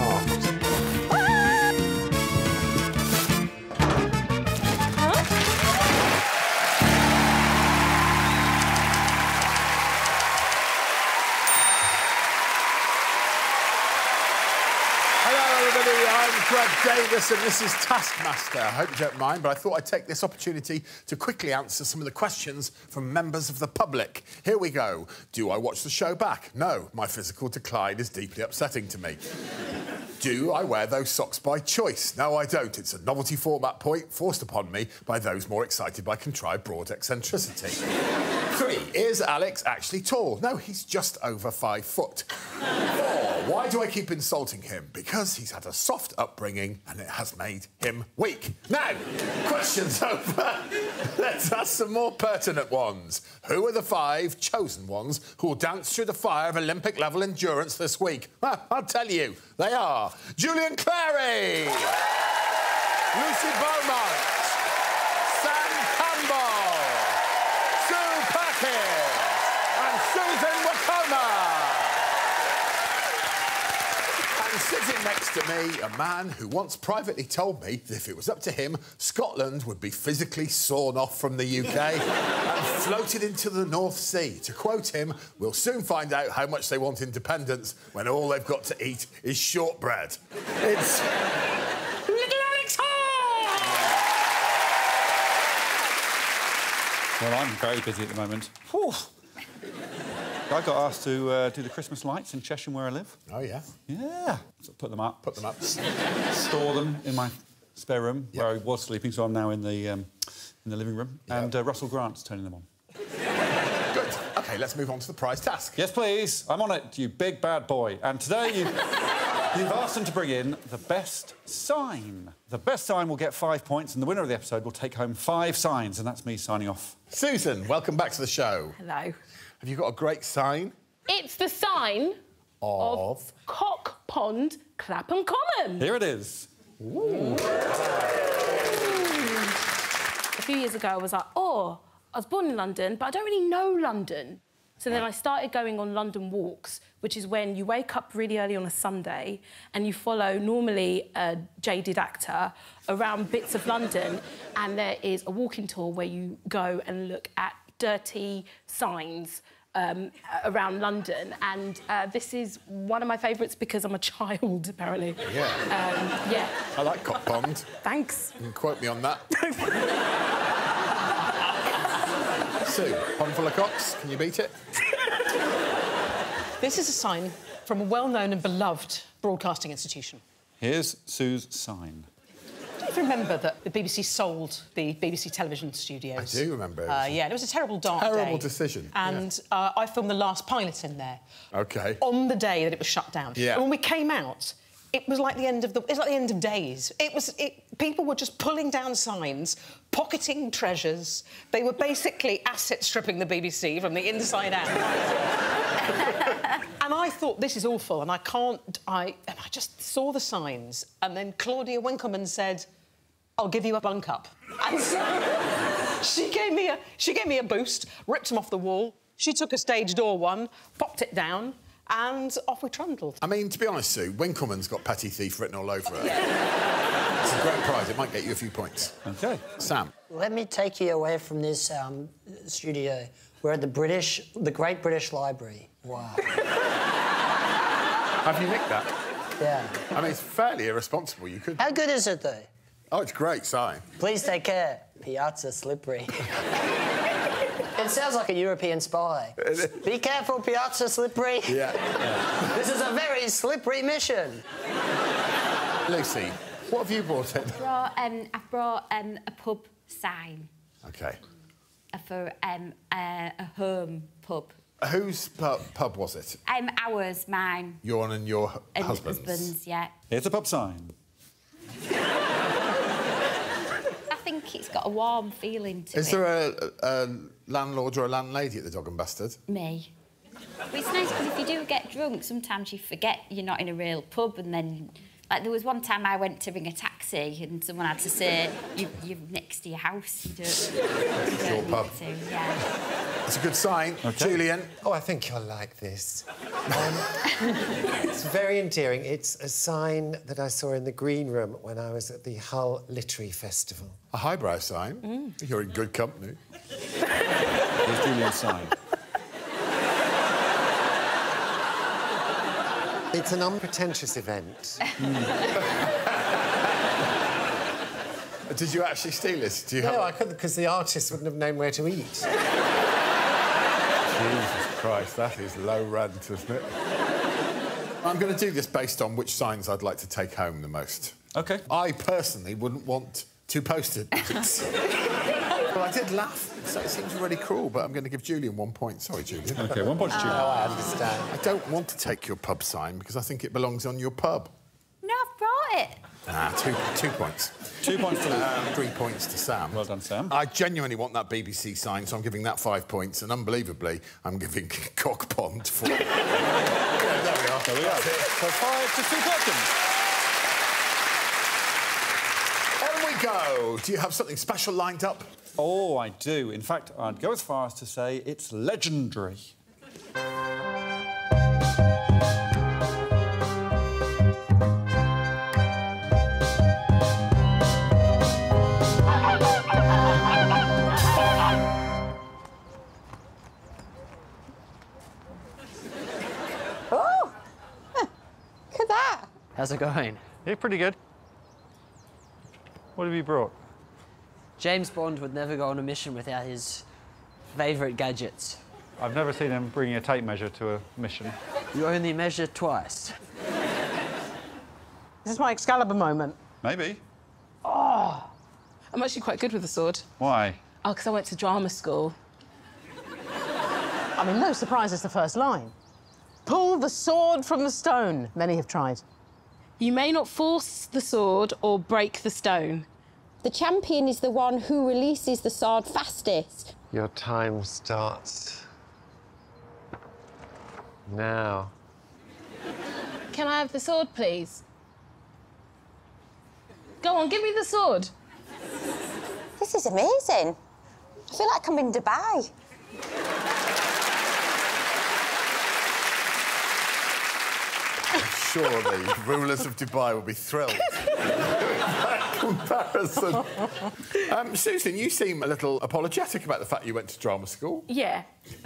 And Davies, and this is Taskmaster. I hope you don't mind, but I thought I'd take this opportunity to quickly answer some of the questions from members of the public. Here we go. Do I watch the show back? No. My physical decline is deeply upsetting to me. Do I wear those socks by choice? No, I don't. It's a novelty format point forced upon me by those more excited by contrived broad eccentricity. Three, is Alex actually tall? No, he's just over five foot. Four, why do I keep insulting him? Because he's had a soft upbringing and it has made him weak. Now, questions over. Let's ask some more pertinent ones. Who are the five chosen ones who will dance through the fire of Olympic level endurance this week? I'll tell you. They are Julian Clary, Lucy Beaumont, Sam Campbell, Sue Perkins, and Susan Wokoma. And sitting next to me, a man who once privately told me that if it was up to him, Scotland would be physically sawn off from the UK and floated into the North Sea. To quote him, we'll soon find out how much they want independence when all they've got to eat is shortbread. It's. Little Alex Horne! Well, I'm very busy at the moment. Whew. I got asked to uh, do the Christmas lights in Cheshire where I live. Oh, yeah. Yeah. So put them up. Put them up. Store them in my spare room where I was sleeping, so I'm now in the um, in the living room. And uh, Russell Grant's turning them on. Good. OK, let's move on to the prize task. Yes, please. I'm on it, you big bad boy. And today you, you've asked them to bring in the best sign. The best sign will get five points, and the winner of the episode will take home five signs, and that's me signing off. Susan, welcome back to the show. Hello. Have you got a great sign It's the sign of... Cock Pond, Clapham Common. Here it is. A few years ago, I was like, oh, I was born in London, but I don't really know London. So then I started going on London walks, which is when you wake up really early on a Sunday and you follow normally a jaded actor around bits of London, and there is a walking tour where you go and look at dirty signs um, around London, and uh, this is one of my favourites because I'm a child, apparently. Yeah. Um, yeah. I like Cock Pond. Thanks. You can quote me on that. Sue, pond full of cocks. Can you beat it? This is a sign from a well-known and beloved broadcasting institution. Here's Sue's sign. Do you remember that the BBC sold the BBC television studios? I do remember Uh, yeah, it was a terrible dark Terrible day. decision, And uh, I filmed the last pilot in there OK. on the day that it was shut down. Yeah. And when we came out, it was like the end of the. It's like the end of days. It was. It, people were just pulling down signs, pocketing treasures. They were basically asset stripping the BBC from the inside out. and I thought this is awful, and I can't. I and I just saw the signs, and then Claudia Winkleman said, "I'll give you a bunk up." And so she gave me a she gave me a boost, ripped him off the wall. She took a stage door one, popped it down, and off we trundled. I mean, to be honest, Sue, Winkleman's got petty thief written all over her. It's a great prize. It might get you a few points. OK. Sam. Let me take you away from this um, studio. We're at the British, the Great British Library. Wow. Have you nicked that? Yeah. I mean, it's fairly irresponsible. You could... How good is it, though? Oh, it's great sign. Please take care. Piazza Slippery. it sounds like a European spy. Be careful, Piazza Slippery. Yeah. This is a very slippery mission. Lucy, what have you brought in? brought, um, I've brought um, a pub sign OK. uh, for um, uh, a home pub. Whose pub, pub was it? Um, ours, mine, Your and your hu- and husband's? husband's, yeah. Here's a pub sign. I think it's got a warm feeling to Is it. there a, a landlord or a landlady at the Dog and Bastard? Me. But it's nice because if you do get drunk, sometimes you forget you're not in a real pub, and then, like, there was one time I went to ring a taxi, and someone had to say, you, "You're next to your house. You don't." you your don't pub. To. Yeah. That's a good sign. Julian. Oh, I think you'll like this. Um, it's very endearing. It's a sign that I saw in the green room when I was at the Hull Literary Festival. A highbrow sign. Mm. You're in good company. Here's Julian's sign. It's an unpretentious event. Did you actually steal this? Do you no, have... I couldn't, because the artist wouldn't have known where to eat. Jesus Christ, that is low rent, isn't it? I'm going to do this based on which signs I'd like to take home the most. OK. I personally wouldn't want two post-it well, I did laugh, so it seems really cruel, but I'm going to give Julian one point. Sorry, Julian. OK, one point to Julian. Oh, I understand. I don't want to take your pub sign because I think it belongs on your pub. No, I've brought it. Ah, two, two points. Two points to Luke. Um, three points to Sam. Well done, Sam. I genuinely want that BBC sign, so I'm giving that five points, and unbelievably, I'm giving Cock Pond four. yeah, there we are. There we go. So five to two questions. On we go. Do you have something special lined up? Oh, I do. In fact, I'd go as far as to say it's legendary. How's it going? Yeah, pretty good. What have you brought? James Bond would never go on a mission without his favourite gadgets. I've never seen him bringing a tape measure to a mission. You only measure twice. This is my Excalibur moment. Maybe. Oh! I'm actually quite good with the sword. Why? Oh, because I went to drama school. I mean, no surprise it's the first line. Pull the sword from the stone. Many have tried. You may not force the sword or break the stone. The champion is the one who releases the sword fastest. Your time starts now. Can I have the sword, please? Go on, give me the sword. This is amazing. I feel like I'm in Dubai. Surely, rulers of Dubai will be thrilled. comparison. Um, Susan, you seem a little apologetic about the fact you went to drama school. Yeah.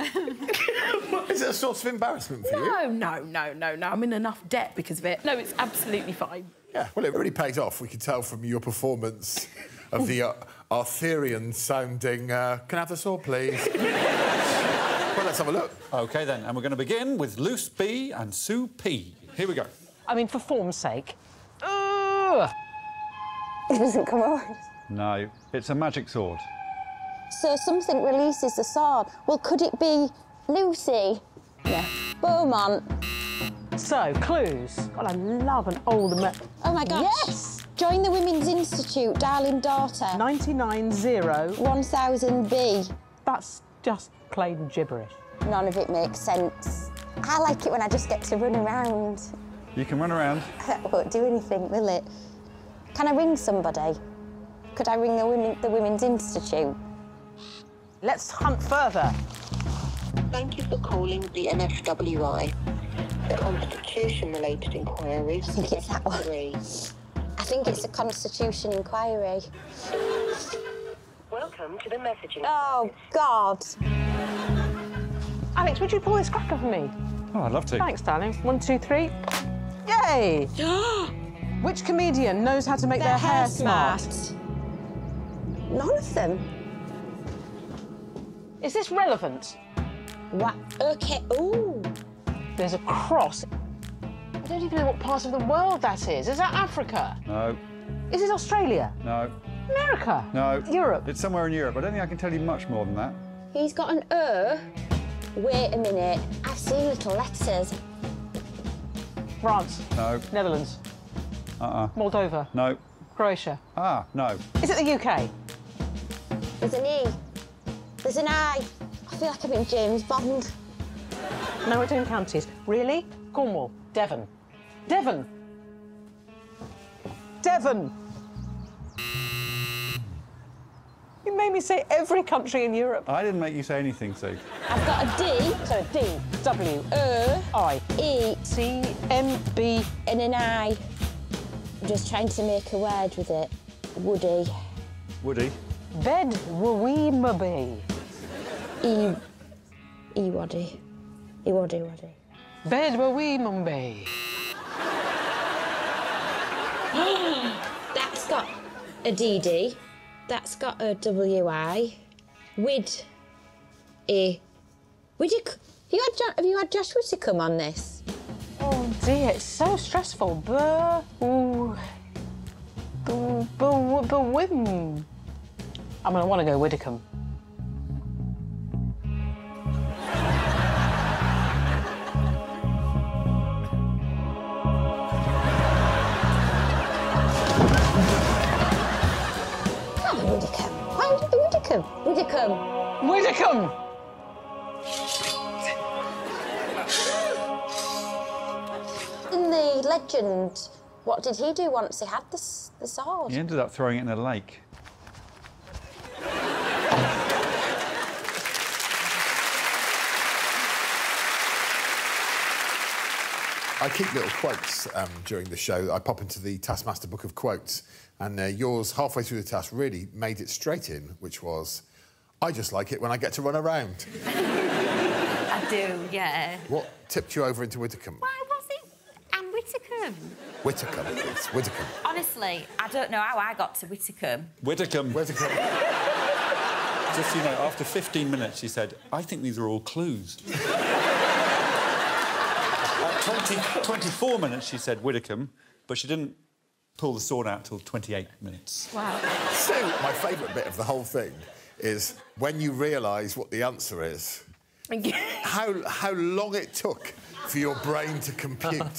Is it a source of embarrassment for you? No, no, no, no, no. I'm in enough debt because of it. No, it's absolutely fine. Yeah, well, it really pays off. We could tell from your performance of the uh, Arthurian sounding. Uh, can I have the sword, please? well, let's have a look. OK, then. And we're going to begin with Luce B and Sue P. Here we go. I mean, for form's sake. Ugh. It doesn't come on. No, it's a magic sword. So something releases the sword. Well, could it be Lucy? Yeah. Beaumont. So, clues. Well, I love an old Amer- Oh my gosh. Yes! Join the Women's Institute, darling daughter. 990. 1000B. That's just plain gibberish. None of it makes sense. I like it when I just get to run around. You can run around. That won't do anything, will it? Can I ring somebody? Could I ring the, women, the Women's Institute? Let's hunt further. Thank you for calling the NFWI. The Constitution-related inquiries. I think it's that one. I think it's a Constitution inquiry. Welcome to the messaging. Oh, God. Alex, would you pull this cracker for me? Oh, I'd love to. Thanks, darling. One, two, three. Yay! Which comedian knows how to make their, hair, smart? None of them. Is this relevant? What? Okay. Ooh. There's a cross. I don't even know what part of the world that is. Is that Africa? No, Is it Australia? no, America? no. Europe? It's somewhere in Europe. I don't think I can tell you much more than that. He's got an er. Wait a minute. I've seen little letters. France? No, Netherlands? uh-uh. Moldova? No. Croatia? Ah, no. Is it the UK? There's an E. There's an I. I feel like I'm in James Bond. No, it's in counties. Really? Cornwall? Devon? Devon? Devon? You made me say every country in Europe. I didn't make you say anything, Sue. I've got a D, So D, W, E, I, E, C, M, B. and an I. I'm just trying to make a word with it. Woody. Woody. Bed, wee, mubby. E. E Waddy. E Waddy Waddy. Bed, wee, mumby. That's got a DD. That's got a WI. Wid. A. Whittaker. Have you had, Jo- have you had Josh Whittaker on this? Oh dear, it's so stressful. Buh, ooh. Buh, buh, buh, whim. I'm gonna want to go Widdicombe. Can't be Whittaker. Why would it be Whittaker? Whittaker. Widdicombe! In the legend, what did he do once he had the, the sword? He ended up throwing it in a lake. I keep little quotes um, during the show. I pop into the Taskmaster book of quotes, and uh, yours, halfway through the task, really made it straight in, which was, I just like it when I get to run around. I do, yeah. What tipped you over into Whitacombe? Why was it Anne um, Whitacombe? Whitacombe, it's Whitacombe. Honestly, I don't know how I got to Whitacombe. Widdicombe. Whitacombe. Just you know, after 15 minutes, she said, I think these are all clues. At 20, 24 minutes, she said Widdicombe, but she didn't pull the sword out till 28 minutes. Wow. So, my favourite bit of the whole thing is when you realise what the answer is, how, how long it took for your brain to compute.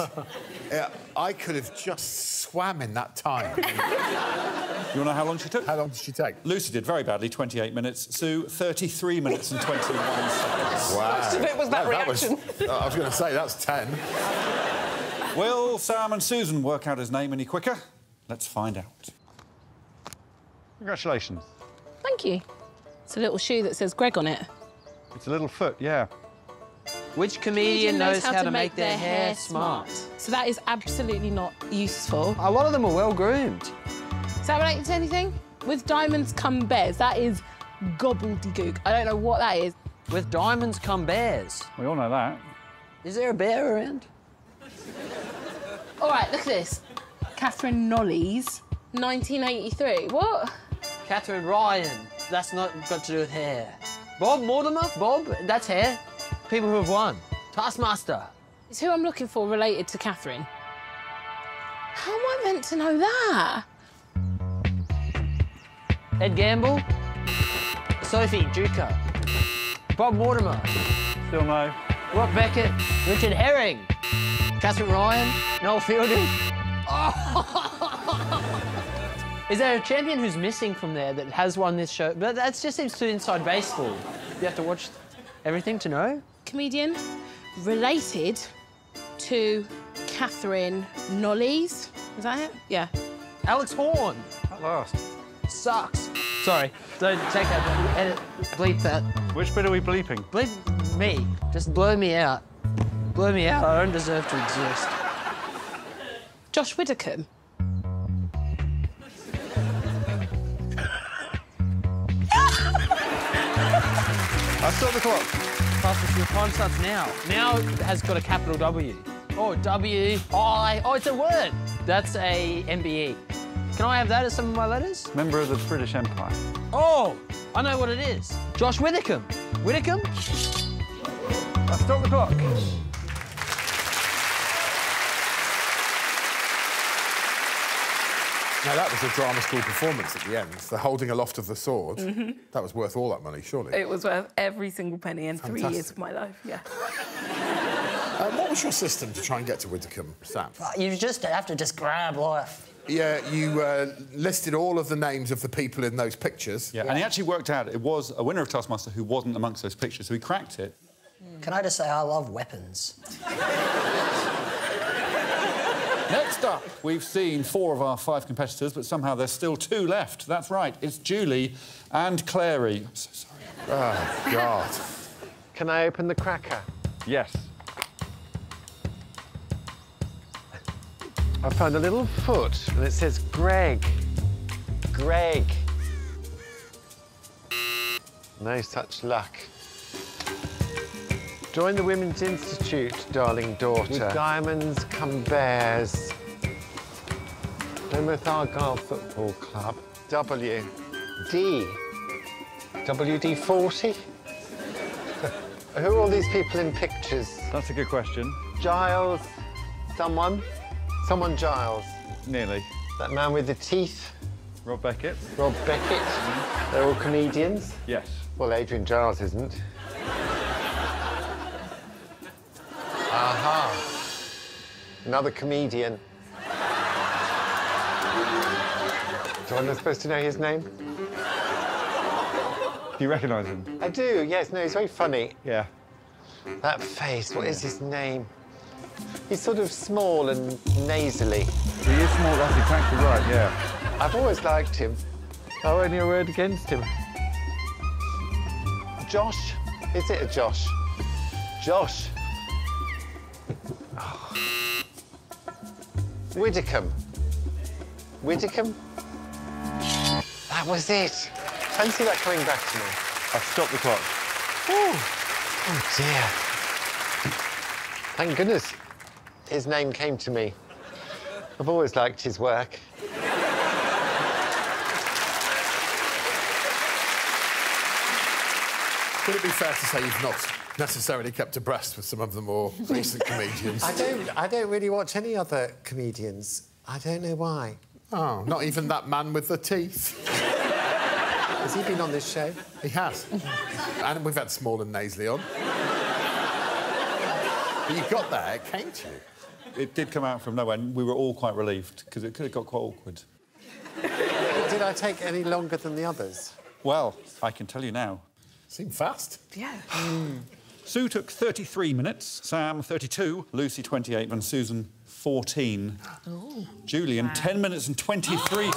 Yeah, I could have just swam in that time. You want to know how long she took? How long did she take? Lucy did very badly, 28 minutes. Sue, 33 minutes and 21 seconds. Wow. Most of it was that No, was- reaction. I was going to say, that's 10. Will Sam and Susan work out his name any quicker? Let's find out. Congratulations. Thank you. It's a little shoe that says Greg on it. It's a little foot, yeah. Which comedian knows how, to make their hair smart? So that is absolutely not useful. A lot of them are well groomed. Is that related to anything? With diamonds come bears. That is gobbledygook. I don't know what that is. With diamonds come bears. We all know that. Is there a bear around? All right, look at this. Catherine Knowles, 1983. What? Katherine Ryan. That's not got to do with hair. Bob Mortimer? Bob? That's hair. People who have won. Taskmaster. Is who I'm looking for related to Catherine? How am I meant to know that? Ed Gamble. Sophie Duker. Bob Mortimer. Still no. Rob Beckett. Richard Herring. Katherine Ryan. Noel Fielding. Oh! Is there a champion who's missing from there that has won this show? But that just seems too inside baseball. You have to watch everything to know. Comedian related to Catherine Knowles. Is that it? Yeah. Alex Horne. At last. Sucks. Sorry. Don't take that. Edit. Bleep that. Which bit are we bleeping? Bleep me. Just blow me out. Blow me out. I don't deserve to exist. Josh Widdicombe. The clock. Fastest your time starts now. Now it has got a capital W. Oh, W, I. Oh, it's a word. That's a MBE. Can I have that as some of my letters? Member of the British Empire. Oh, I know what it is. Josh. Widdicombe? I stop the clock. Now, that was a drama school performance at the end. The holding aloft of the sword. That was worth all that money, surely. It was worth every single penny in three years of my life, yeah. Um, what was your system to try and get to Widdicombe, Sam? You just have to just grab life. Yeah, you uh, listed all of the names of the people in those pictures. Yeah, and he actually worked out it was a winner of Taskmaster who wasn't amongst those pictures, so he cracked it. Can I just say I love weapons? Next up, we've seen four of our five competitors, but somehow there's still two left. That's right, it's Julie and Clary. I'm so sorry. Oh, God. Can I open the cracker? Yes. I found a little foot and it says Greg. Greg. No such luck. Join the Women's Institute, darling daughter. With diamonds come bears. Plymouth Argyle Football Club. W. D. WD 40? Who are all these people in pictures? That's a good question. Giles, someone? Someone Giles. Nearly. That man with the teeth, Rob Beckett? Rob Beckett. Mm-hmm. They're all comedians. Yes. Well, Adrian Giles isn't. Aha. Another comedian. So am I supposed to know his name? Do you recognise him? I do, yes. No, he's very funny. Yeah. That face, what is his name? He's sort of small and nasally. He is small, that's exactly right, yeah. I've always liked him. Oh, only a word against him. Josh? Is it a Josh? Josh. Oh. Widdicombe. Widdicombe? That was it. Fancy that coming back to me. I've stopped the clock. Oh dear. Thank goodness his name came to me. I've always liked his work. Would it be fair to say you've not necessarily kept abreast with some of the more recent comedians? I don't I don't really watch any other comedians. I don't know why. Oh, not even that man with the teeth. Has he been on this show? He has. and we've had Small and Nasely on. But you got there, it came to you. It did come out from nowhere, and we were all quite relieved because it could have got quite awkward. Did I take any longer than the others? Well, I can tell you now. Seemed fast. Yeah. Sue took 33 minutes, Sam 32, Lucy 28, and Susan 14. Oh. Julian 10 minutes and 23.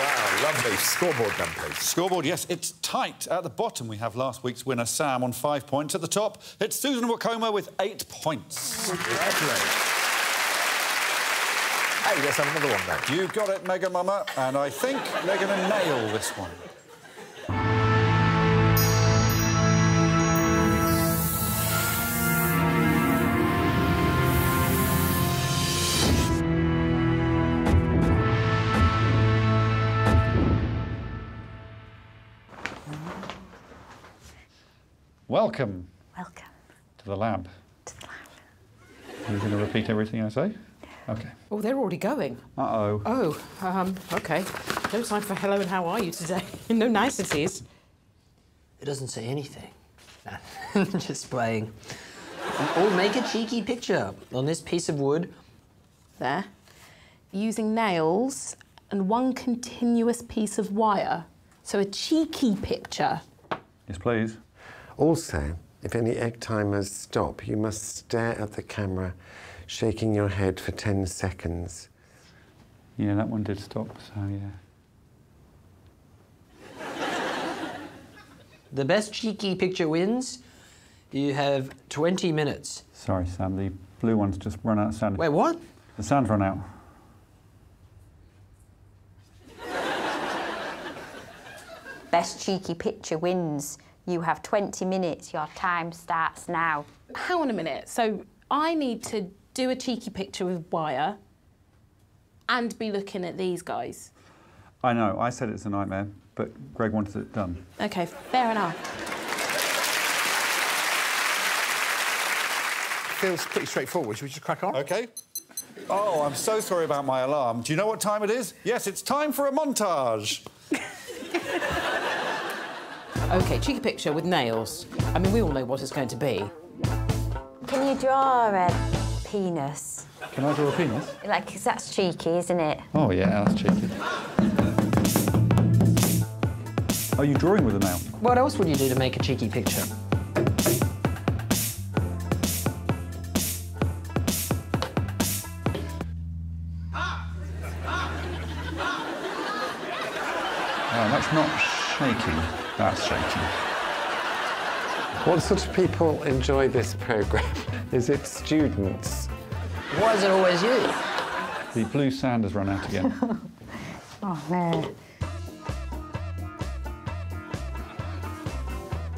Wow, lovely. Scoreboard then, please. Scoreboard, yes, it's tight. At the bottom, we have last week's winner, Sam, on five points. At the top, it's Susan Wokoma with eight points. Lovely. Hey, let's have another one then. You got it, Mega Mama, and I think they're going to nail this one. Welcome Welcome. to the lab. To the lab. Are you going to repeat everything I say? OK. Oh, they're already going. Uh-oh. Oh, um, OK. No time for hello and how are you today? no niceties. It doesn't say anything. Just playing. Or make a cheeky picture on this piece of wood. There. Using nails and one continuous piece of wire. So a cheeky picture. Yes, please. Also, if any egg timers stop, you must stare at the camera, shaking your head for 10 seconds. Yeah, that one did stop, so yeah. The best cheeky picture wins. You have 20 minutes. Sorry, Sam, the blue one's just run out of sand. Wait, what? The sand's run out. Best cheeky picture wins. You have 20 minutes. Your time starts now. Hang on a minute. So I need to do a cheeky picture with wire and be looking at these guys. I know, I said it's a nightmare, but Greg wanted it done. OK, fair enough. Feels pretty straightforward. Should we just crack on? OK. Oh, I'm so sorry about my alarm. Do you know what time it is? Yes, it's time for a montage. OK, cheeky picture with nails. I mean, we all know what it's going to be. Can you draw a penis? Can I draw a penis? Like, cause that's cheeky, isn't it? Oh, yeah, that's cheeky. Are you drawing with a nail? What else would you do to make a cheeky picture? Oh, that's not shaking. That's shaking. What sort of people enjoy this programme? Is it students? Why is it always you? The blue sand has run out again. Oh, no.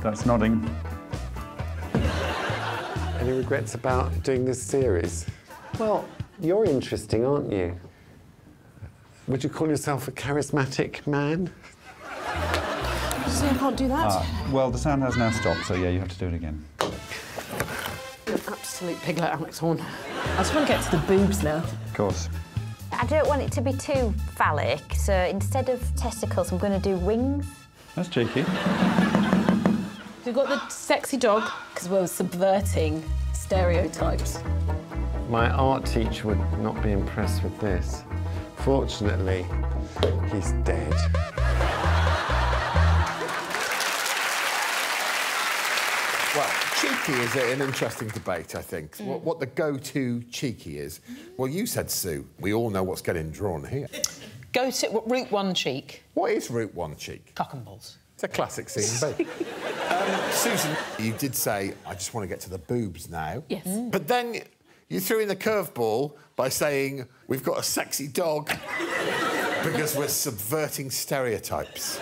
That's nodding. Any regrets about doing this series? Well, you're interesting, aren't you? Would you call yourself a charismatic man? See, I can't do that. Ah, well, the sound has now stopped, so yeah, you have to do it again. Absolute piglet, Alex Horne. I just want to get to the boobs now. Of course. I don't want it to be too phallic, so instead of testicles, I'm going to do wings. That's cheeky. We've got the sexy dog because we're subverting stereotypes. My art teacher would not be impressed with this. Fortunately, he's dead. Cheeky is an interesting debate, I think. Mm. What, what the go-to cheeky is. Well, you said, Sue, we all know what's getting drawn here. Go to what, route one cheek. What is route one cheek? Cock and balls. It's a classic scene, B. um, Susan, you did say, I just want to get to the boobs now. Yes. But then you threw in the curveball by saying, we've got a sexy dog because we're subverting stereotypes.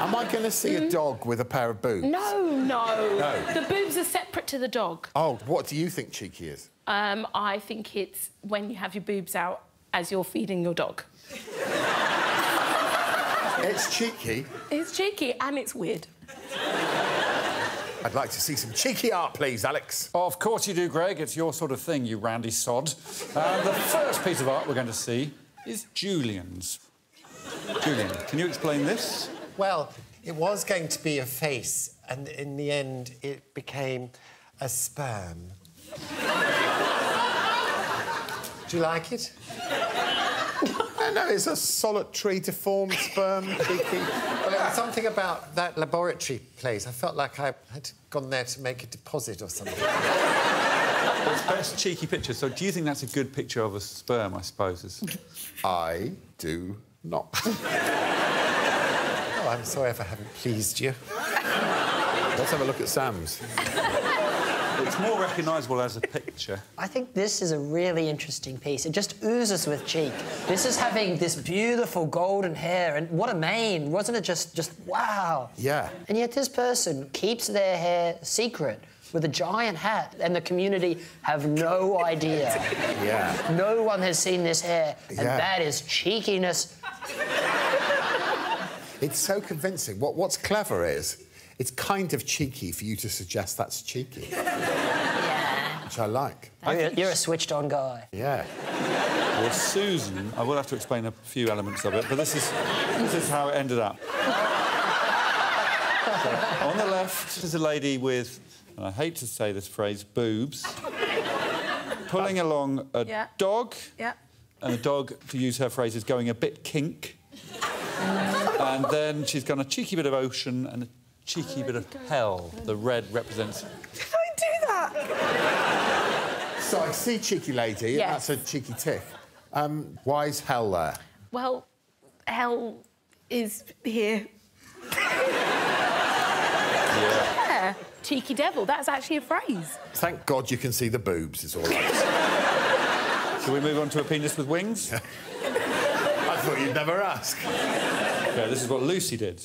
Am I going to see a dog with a pair of boobs? No, no. No. The boobs are separate to the dog. Oh, what do you think cheeky is? Um, I think it's when you have your boobs out as you're feeding your dog. It's cheeky. It's cheeky and it's weird. I'd like to see some cheeky art, please, Alex. Oh, Of course you do, Greg. It's your sort of thing, you randy sod. And the first piece of art we're going to see is Julian's. Julian, can you explain this? Well, it was going to be a face, and in the end, it became a sperm. Do you like it? No, no, it's a solitary, deformed sperm, cheeky. Well, it was something about that laboratory place. I felt like I had gone there to make a deposit or something. It's best cheeky picture. So do you think that's a good picture of a sperm, I suppose? Is... I do not. I'm sorry if I haven't pleased you. Let's have a look at Sam's. It's more recognisable as a picture. I think this is a really interesting piece. It just oozes with cheek. This is having this beautiful golden hair, and what a mane! Wasn't it just, just wow? Yeah. And yet this person keeps their hair secret with a giant hat, and the community have no idea. Yeah. No one has seen this hair, and Yeah. that is cheekiness. It's so convincing. What, what's clever is it's kind of cheeky for you to suggest that's cheeky. Yeah. Which I like. Oh, you're, you're a switched-on guy. Yeah. Well, Susan, I will have to explain a few elements of it, but this is, this is how it ended up. So, on the left is a lady with, and I hate to say this phrase, boobs, pulling uh, along a Yeah. dog, Yeah. and the dog, to use her phrase, is going a bit kink. And then she's got a cheeky bit of ocean and a cheeky bit of hell. The red represents Did I do that? So I see cheeky lady, Yes. that's a cheeky tick. Um, why is hell there? Well, hell is here. yeah. Cheeky devil, that's actually a phrase. Thank God you can see the boobs, is all right. Shall we move on to a penis with wings? I thought you'd never ask. Okay, this is what Lucy did.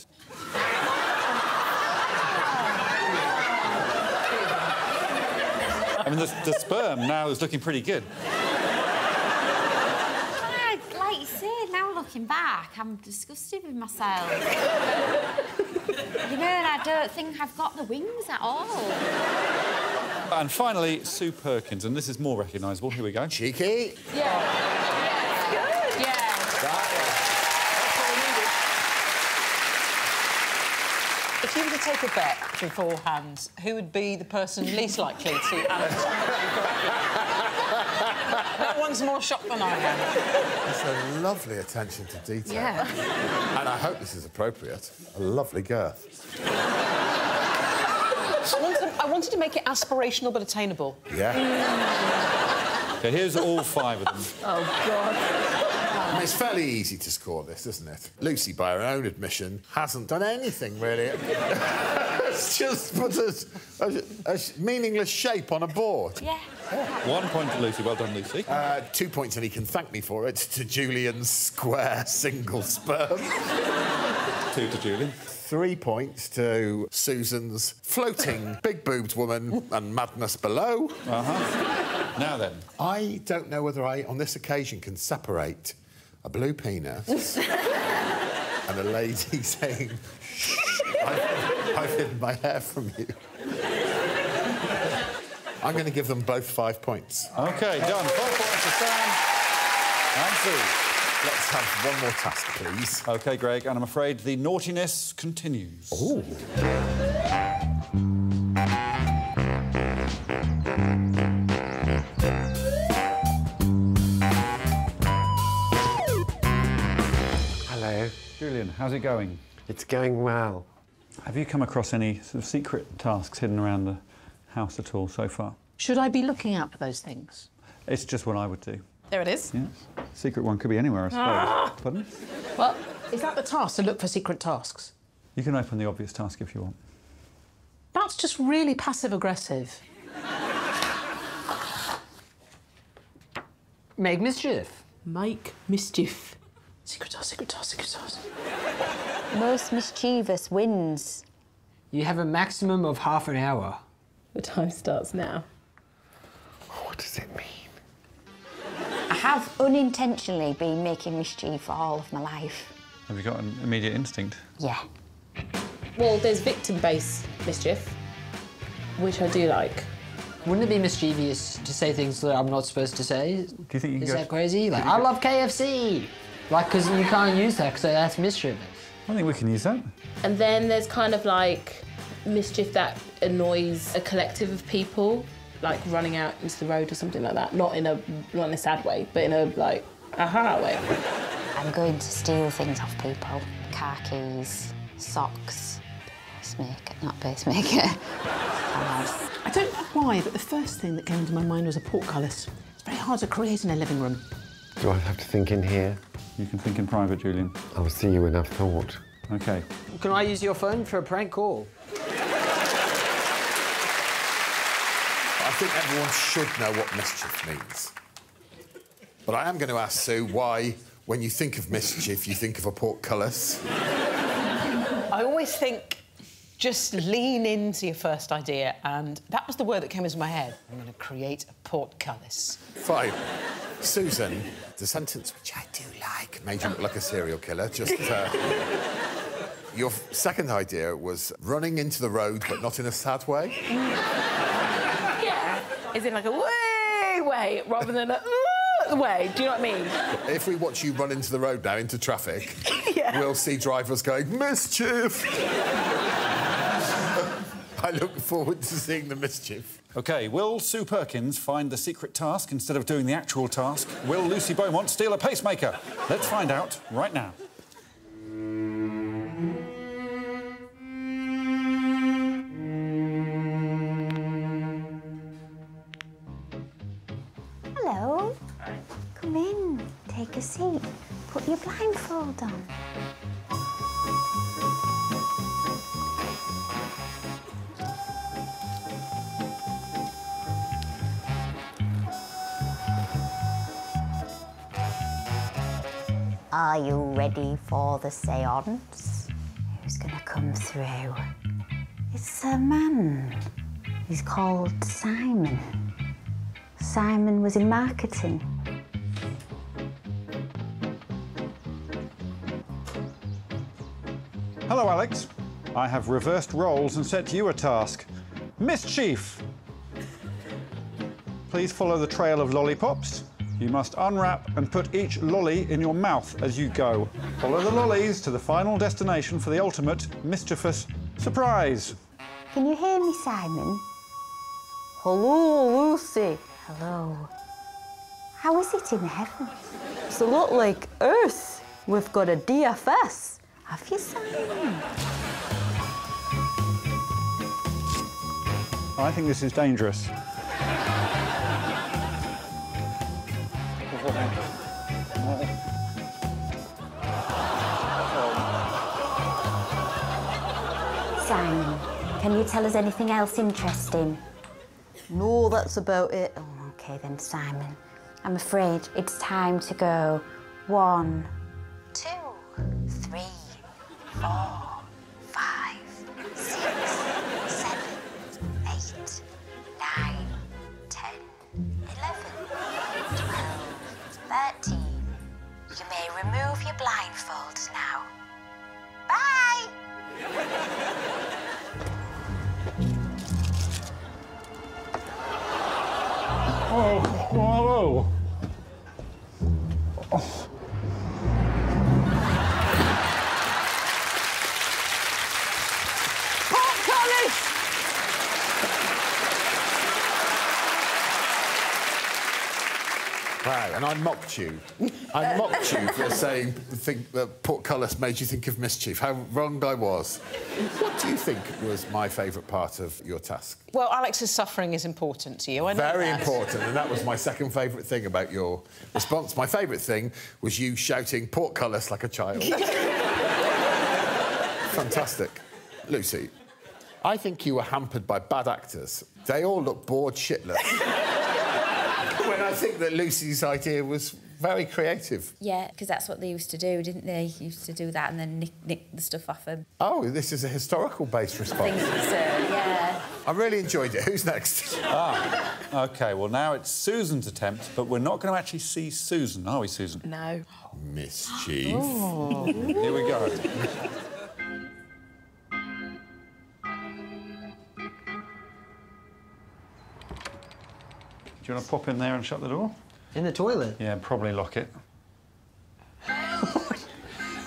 I mean, the, the sperm now is looking pretty good. Like you say, now looking back, I'm disgusted with myself. you know, and I don't think I've got the wings at all. And finally, Sue Perkins, and this is more recognisable. Here we go. Cheeky. Yeah. Good. Yeah. If you were to take a bet beforehand, who would be the person least likely to answer? no one's more shocked than I am. It's a lovely attention to detail. Yeah. And I hope this is appropriate. A lovely girth. I wanted, I wanted to make it aspirational but attainable. Yeah. Mm. Okay, here's all five of them. Oh, God. Mean, it's fairly easy to score this, isn't it? Lucy, by her own admission, hasn't done anything really. it's just put a, a, a meaningless shape on a board. Yeah. One point to Lucy. Well done, Lucy. Uh, two points, and he can thank me for it, to Julian's square single sperm. Two to Julian. Three points to Susan's floating big boobed woman and madness below. Uh-huh. Now then. I don't know whether I, on this occasion, can separate a blue penis and a lady saying, I've, I've hidden my hair from you. I'm going to give them both five points. OK, done. Five points to Sam and Sue. Let's have one more task, please. OK, Greg, and I'm afraid the naughtiness continues. Ooh. Julian, how's it going? It's going well. Have you come across any sort of secret tasks hidden around the house at all so far? Should I be looking out for those things? It's just what I would do. There it is. Yes. Secret one could be anywhere, I suppose. Ah! Pardon? Well, is that the task to look for secret tasks? You can open the obvious task if you want. That's just really passive aggressive. Make mischief. Make mischief. Secret task, secret task, secret task. Most mischievous wins. You have a maximum of half an hour. The time starts now. What does it mean? I have unintentionally been making mischief all of my life. Have you got an immediate instinct? Yeah. Well, there's victim-based mischief, which I do like. Wouldn't it be mischievous to say things that I'm not supposed to say? Do you think you Is go... that crazy? Like, I love KFC! Like, because you can't use that because that's mischievous. I think we can use that. And then there's kind of like mischief that annoys a collective of people, like running out into the road or something like that. Not in a not in a sad way, but in a like aha way. I'm going to steal things off people. Car keys, socks, pacemaker, not pacemaker. Cars. I don't know why, but the first thing that came into my mind was a portcullis. It's very hard to create in a living room. Do I have to think in here? You can think in private, Julian. I'll see you in I've thought. OK. Can I use your phone for a prank call? I think everyone should know what mischief means. But I am going to ask Sue why, when you think of mischief, you think of a portcullis. I always think just lean into your first idea, and that was the word that came into my head. I'm going to create a portcullis. Fine. Susan, the sentence which I do like made you look like a serial killer. Just uh, your second idea was running into the road, but not in a sad way. Yeah. Is it like a way way rather than a uh, way? Do you know what I mean? If we watch you run into the road now into traffic, Yeah. we'll see drivers going mischief. I look forward to seeing the mischief. OK, will Sue Perkins find the secret task instead of doing the actual task? Will Lucy Beaumont steal a pacemaker? Let's find out right now. Hello. Come in. Take a seat. Put your blindfold on. Are you ready for the seance? Who's gonna come through? It's a man. He's called Simon. Simon was in marketing. Hello, Alex. I have reversed roles and set you a task. Mischief! Please follow the trail of lollipops. You must unwrap and put each lolly in your mouth as you go. Follow the lollies to the final destination for the ultimate mischievous surprise. Can you hear me, Simon? Hello, Lucy. Hello. How is it in heaven? It's a lot like Earth. We've got a DFS. Have you, Simon? I think this is dangerous. Simon, can you tell us anything else interesting? No, that's about it. Oh, OK then, Simon. I'm afraid it's time to go. One, two, three, four. And I mocked you. I mocked you for saying the thing that portcullis made you think of mischief. How wrong I was. What do you think was my favourite part of your task? Well, Alex's suffering is important to you. I know Very that. important, and that was my second favourite thing about your response. My favourite thing was you shouting portcullis like a child. Fantastic. Lucy, I think you were hampered by bad actors. They all look bored shitless. when I think that Lucy's idea was very creative. Yeah, because that's what they used to do, didn't they? Used to do that and then nick, nick the stuff off them. Oh, this is a historical-based I response. think so, yeah. I really enjoyed it. Who's next? Ah, OK, well, now it's Susan's attempt, but we're not going to actually see Susan, are we, Susan? No. Mischief. Here we go. Do you want to pop in there and shut the door? In the toilet? Yeah, probably lock it.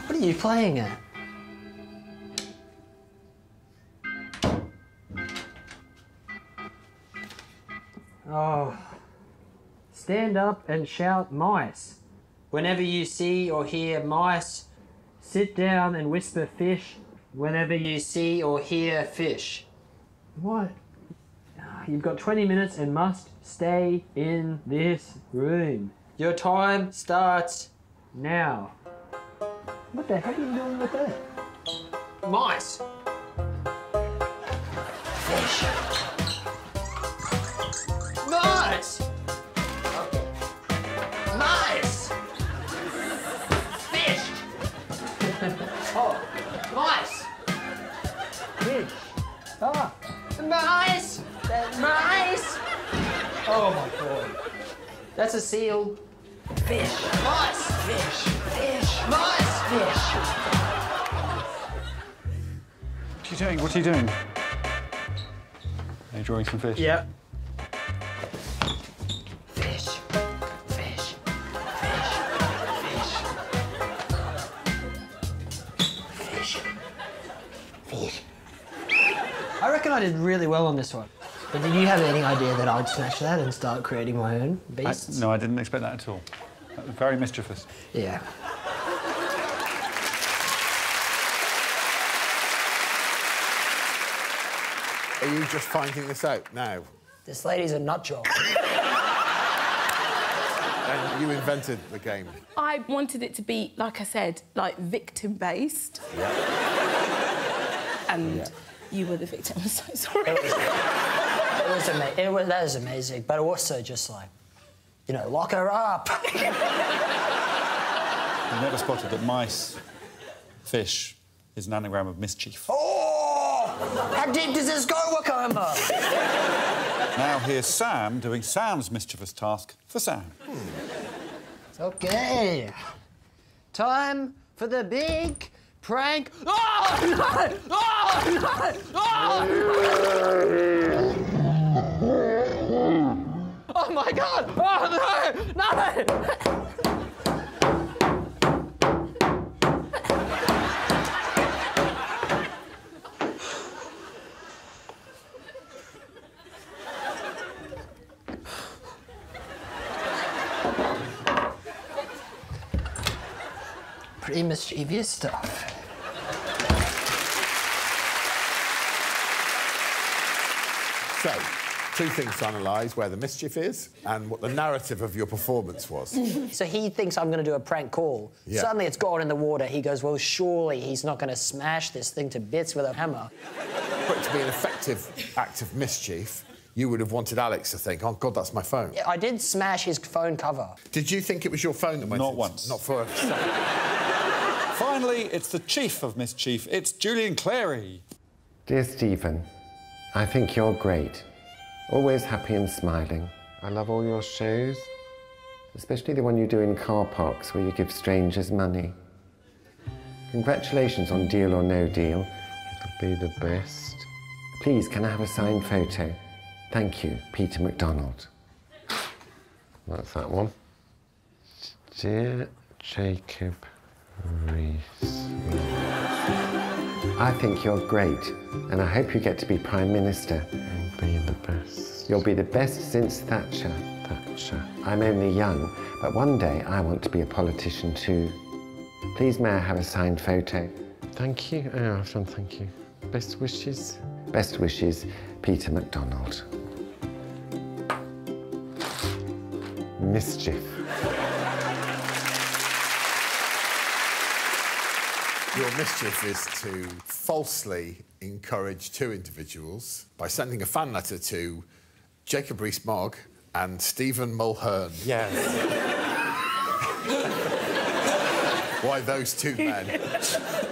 What are you playing at? Oh. Stand up and shout mice. Whenever you see or hear mice, sit down and whisper fish whenever you see or hear fish. What? Ah, You've got 20 minutes and must stay in this room. Your time starts now. What the heck are you doing with that? Mice. Fish. Oh my god. That's a seal. Fish. Mice. Fish. Fish. Mice. Fish. What are you doing? What are you doing? Are you drawing some fish? Yep. Fish. Fish. Fish. Fish. Fish. I reckon I did really well on this one. But did you have any idea that I'd smash that and start creating my own I- beasts? no, I didn't expect that at all. That was very mischievous. Yeah. Are you just finding this out now? This lady's a nut job. And you invented the game. I wanted it to be, like I said, like victim based. Yeah. And you were the victim. I'm so sorry. It was, ama- it was, that was amazing, but also just like, you know, lock her up. You never spotted that mice, fish, is an anagram of mischief. oh! How deep does this go, Wokoma? Now here's Sam doing Sam's mischievous task for Sam. Hmm. Okay. Time for the big prank. Oh, no! Oh, no! Oh! Oh, my God! Oh, no! No! Pretty mischievous stuff. So, two things to analyse where the mischief is and what the narrative of your performance was. So he thinks I'm going to do a prank call. Yeah. Suddenly it's gone in the water. He goes, well, surely he's not going to smash this thing to bits with a hammer. But to be an effective act of mischief, you would have wanted Alex to think, "Oh God, that's my phone." I did smash his phone cover. Did you think it was your phone that went? Not once. Not for a second. Finally, it's the chief of mischief. It's Julian Clary. Dear Stephen, I think you're great. Always happy and smiling. I love all your shows, especially the one you do in car parks where you give strangers money. Congratulations on Deal or No Deal. It'll be the best. Please, can I have a signed photo? Thank you, Peter McDonald. That's that one. Dear Jacob Rees. I think you're great, and I hope you get to be Prime Minister. You'll be the best. You'll be the best since Thatcher. Thatcher. I'm only young, but one day I want to be a politician too. Please, may I have a signed photo? Thank you. Oh, I've done thank you. Best wishes. Best wishes, Peter McDonald. Mischief. Your mischief is to falsely encourage two individuals by sending a fan letter to Jacob Rees-Mogg and Stephen Mulhern. Yes. Why those two men?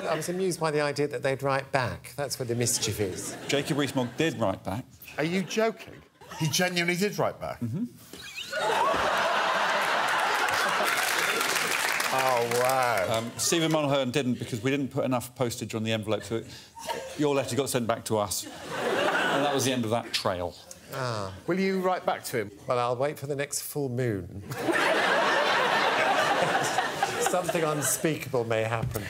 I was amused by the idea that they'd write back. That's where the mischief is. Jacob Rees-Mogg did write back. Are you joking? He genuinely did write back. Mm-hmm. Oh wow! Um, Stephen Mulhern didn't because we didn't put enough postage on the envelope, so it, your letter got sent back to us, and that was the end of that trail. Ah. Will you write back to him? Well, I'll wait for the next full moon. Something unspeakable may happen.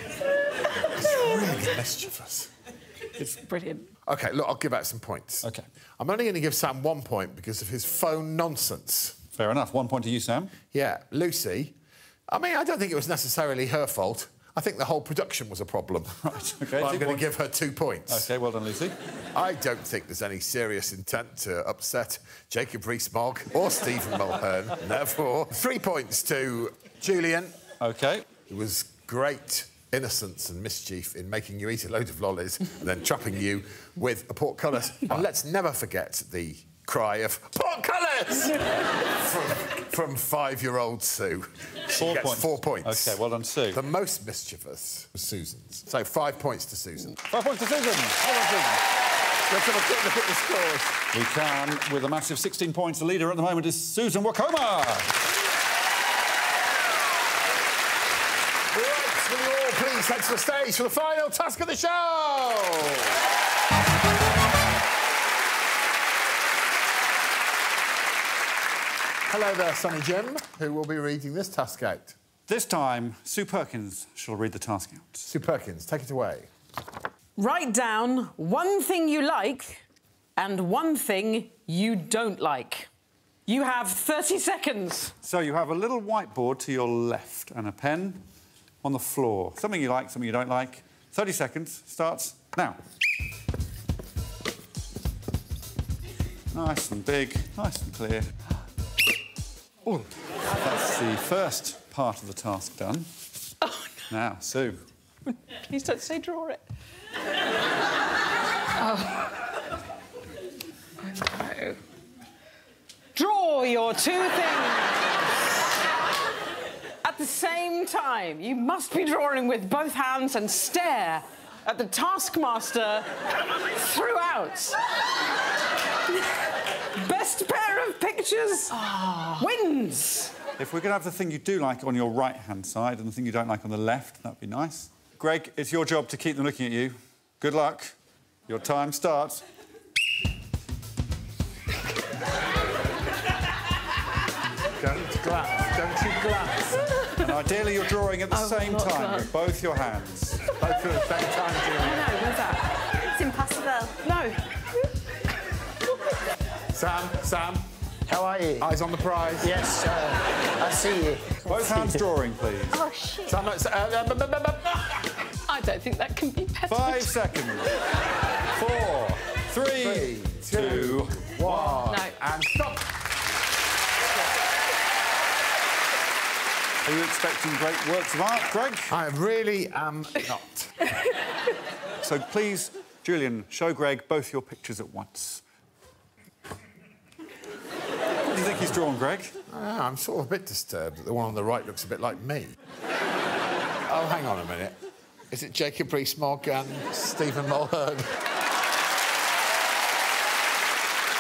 It's really mischievous. It's brilliant. OK, look, I'll give out some points. OK. I'm only going to give Sam one point because of his phone nonsense. Fair enough. One point to you, Sam. Yeah, Lucy. I mean, I don't think it was necessarily her fault. I think the whole production was a problem. Right, OK. I'm going to give her two points. OK, well done, Lucy. I don't think there's any serious intent to upset Jacob Rees-Mogg or Stephen Mulhern. Therefore, three points to Julian. OK. It was great innocence and mischief in making you eat a load of lollies and then trapping you with a portcullis. And let's never forget the cry of portcullis from, five-year-old Sue. Four points. four points. OK, well done, Sue. The most mischievous was Susan's. So five points to Susan. Five points to Susan. Well Susan. Let's have a quick look at the scores. We can, with a massive 16 points. The leader at the moment is Susan Wokoma. Right, will you all please head to the stage for the final task of the show? Hello there, Sonny Jim, who will be reading this task out. This time, Sue Perkins shall read the task out. Sue Perkins, take it away. Write down one thing you like and one thing you don't like. You have 30 seconds. So you have a little whiteboard to your left and a pen on the floor. Something you like, something you don't like. 30 seconds starts now. Nice and big, nice and clear. Oh, that's the first part of the task done. Oh, now, Sue. Please don't say draw it. Oh. oh. No. Draw your two things. At the same time, you must be drawing with both hands and stare at the taskmaster throughout. Best pair of pictures ah. wins. If we could have the thing you do like on your right-hand side and the thing you don't like on the left, that'd be nice. Greg, it's your job to keep them looking at you. Good luck. Your time starts. Don't glance, don't you glance. And ideally, you're drawing at the I will same time glance. with both your hands. Both at the same time, Julian. No, where's that? It's impossible. No. Sam, Sam, How are you? eyes on the prize. Yes, uh, I see you. Both hands drawing, please. Oh, shit. Sam, uh, uh, bu- I don't think that can be better. Five seconds. Four, three, two, one. No. And stop. Are you expecting great works of art, Greg? I really am not. So please Julian, show Greg both your pictures at once. What do you think he's drawn, Greg? Ah, I'm sort of a bit disturbed that the one on the right looks a bit like me. oh, hang on a minute. Is it Jacob Rees-Mogg and Stephen Mulhern?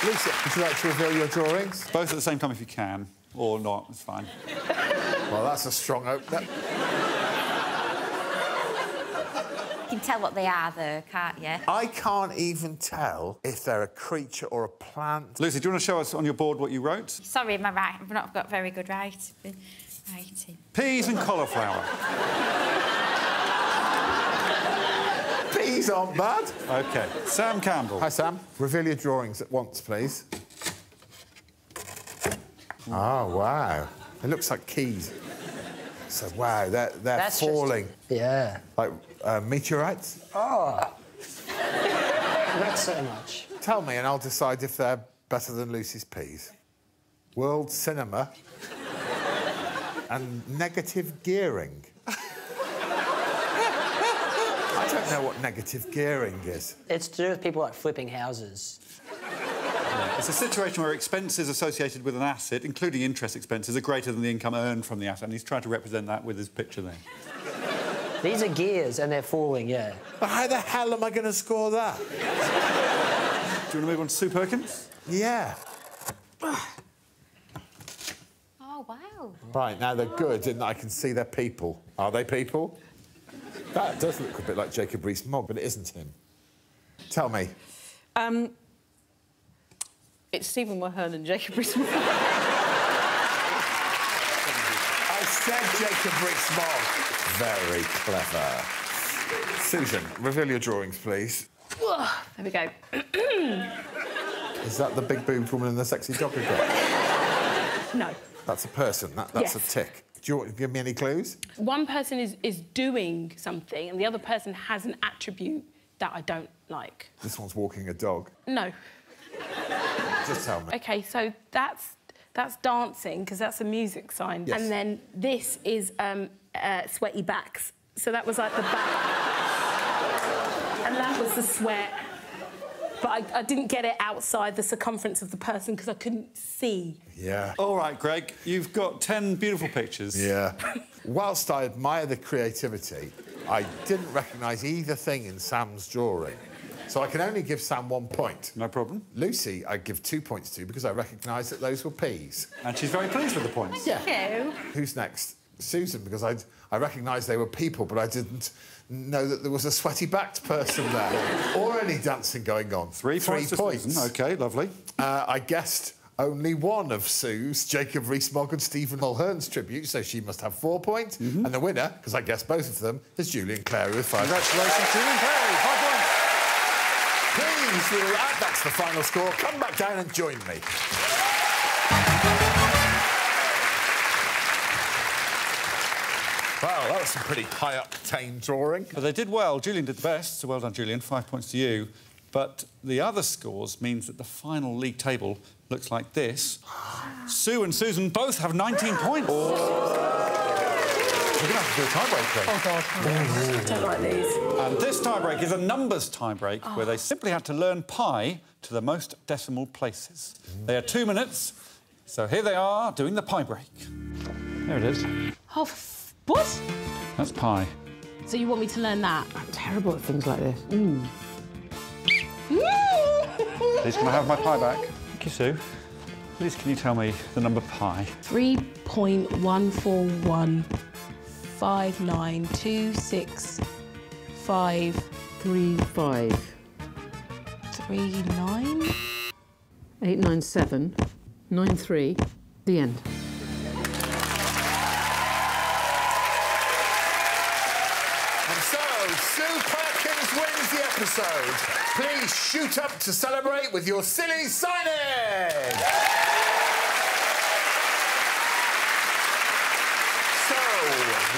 Lucy, would you like to reveal your drawings? Both at the same time if you can, or not, it's fine. Well, that's a strong opener. You can tell what they are, though, can't you? I can't even tell if they're a creature or a plant. Lucy, do you want to show us on your board what you wrote? Sorry, my right, I've not got very good writing. writing. Peas and cauliflower. Peas aren't bad. OK. Sam Campbell. Hi, Sam. Reveal your drawings at once, please. Oh, wow. It looks like keys. So, wow, they're, they're That's just- falling. Yeah. Like uh, meteorites? Oh. Not so much. Tell me, and I'll decide if they're better than Lucy's peas. World cinema and negative gearing. I don't know what negative gearing is. It's to do with people like flipping houses. It's a situation where expenses associated with an asset, including interest expenses, are greater than the income earned from the asset, and he's trying to represent that with his picture there. These are gears and they're falling, yeah. But how the hell am I going to score that? Do you want to move on to Sue Perkins? Yeah. Oh, wow. Right, now they're good in that I can see they're people. Are they people? That does look a bit like Jacob Rees-Mogg, but it isn't him. Tell me. Um, it's Stephen Mulhern and Jacob Rees-Mogg. I said Jacob Rees-Mogg. Very clever. Susan, reveal your drawings, please. there we go. Is that the big boobed woman and the sexy dog again? no. That's a person. That, that's Yes. a tick. Do you want to give me any clues? One person is, is doing something and the other person has an attribute that I don't like. This one's walking a dog. No. Just tell me. OK, so that's that's dancing because that's a music sign, Yes. and then this is um, uh, sweaty backs. So that was like the back, and that was the sweat. But I, I didn't get it outside the circumference of the person because I couldn't see. Yeah. All right, Greg, you've got 10 beautiful pictures. Yeah. Whilst I admire the creativity, I didn't recognise either thing in Sam's drawing. So I can only give Sam one point. No problem. Lucy, I give two points to because I recognise that those were peas. And she's very pleased with the points. Yeah. Thank you. Who's next? Susan, because I I recognised they were people, but I didn't know that there was a sweaty-backed person there or any dancing going on. Three, Three points. to points. Susan. OK, lovely. Uh, I guessed only one of Sue's, Jacob Rees-Mogg and Stephen Mulhern's tribute, so she must have four points. Mm-hmm. And the winner, because I guessed both of them, is Julian Clary with five. Congratulations, Julian Perry. Five points. Please, we'll add that's the final score. Come back down and join me. Wow, that was some pretty high octane drawing. But they did well. Julian did the best, so well done, Julian. Five points to you. But the other scores means that the final league table looks like this. Sue and Susan both have 19 points. Oh. We're going to have to do a tiebreak then. Oh, God. Oh, don't like these. And this tiebreak is a numbers tiebreak oh. where they simply had to learn pi to the most decimal places. Mm. They are two minutes, so here they are doing the pi break. There it is. Oh, what? That's pi. So you want me to learn that? I'm terrible at things like this. Mm. Please, can I have my pie back? Thank you, Sue. Please, can you tell me the number pi? 3.141 five nine two six five Three, five, three nine. eight, nine, seven, nine, three. The end. And so, Sue Perkins wins the episode. Please shoot up to celebrate with your silly signing. So,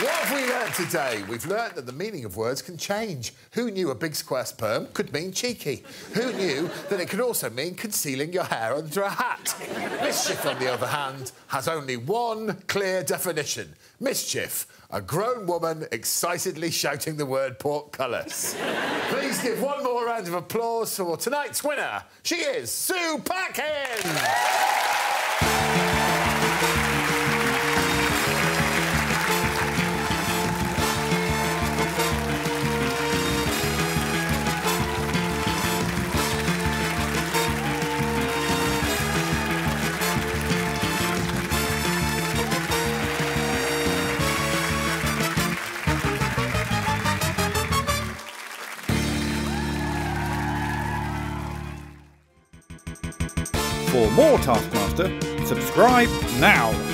what have we learned today? We've learned that the meaning of words can change. Who knew a big square sperm could mean cheeky? Who knew that it could also mean concealing your hair under a hat? Mischief, on the other hand, has only one clear definition. Mischief, a grown woman excitedly shouting the word portcullis. Please give one more round of applause for tonight's winner. She is Sue Patkin. More Taskmaster, subscribe now.